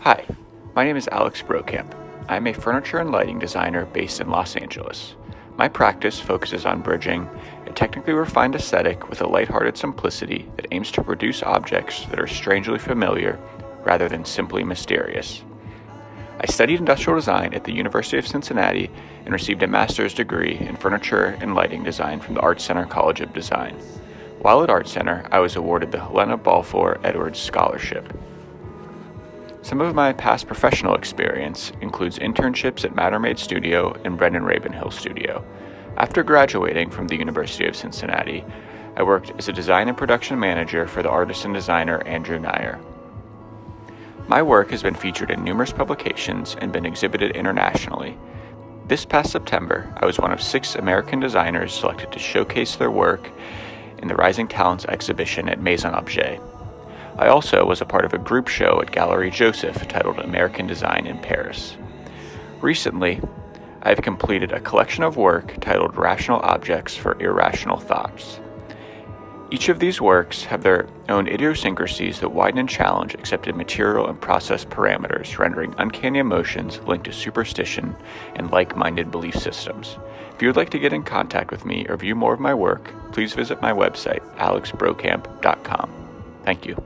Hi, my name is Alex Brokamp. I'm a furniture and lighting designer based in Los Angeles. My practice focuses on bridging a technically refined aesthetic with a lighthearted simplicity that aims to produce objects that are strangely familiar rather than simply mysterious. I studied industrial design at the University of Cincinnati and received a master's degree in furniture and lighting design from the Art Center College of Design. While at Art Center, I was awarded the Helena Balfour Edwards Scholarship. Some of my past professional experience includes internships at Mattermade Studio and Brendan Ravenhill Studio. After graduating from the University of Cincinnati, I worked as a design and production manager for the artist and designer Andrew Neyer. My work has been featured in numerous publications and been exhibited internationally. This past September, I was one of six American designers selected to showcase their work in the Rising Talents exhibition at Maison Objet. I also was a part of a group show at Gallery Joseph titled American Design in Paris. Recently, I have completed a collection of work titled Rational Objects for Irrational Thoughts. Each of these works have their own idiosyncrasies that widen and challenge accepted material and process parameters, rendering uncanny emotions linked to superstition and like minded belief systems. If you would like to get in contact with me or view more of my work, please visit my website, alexbrokamp.com. Thank you.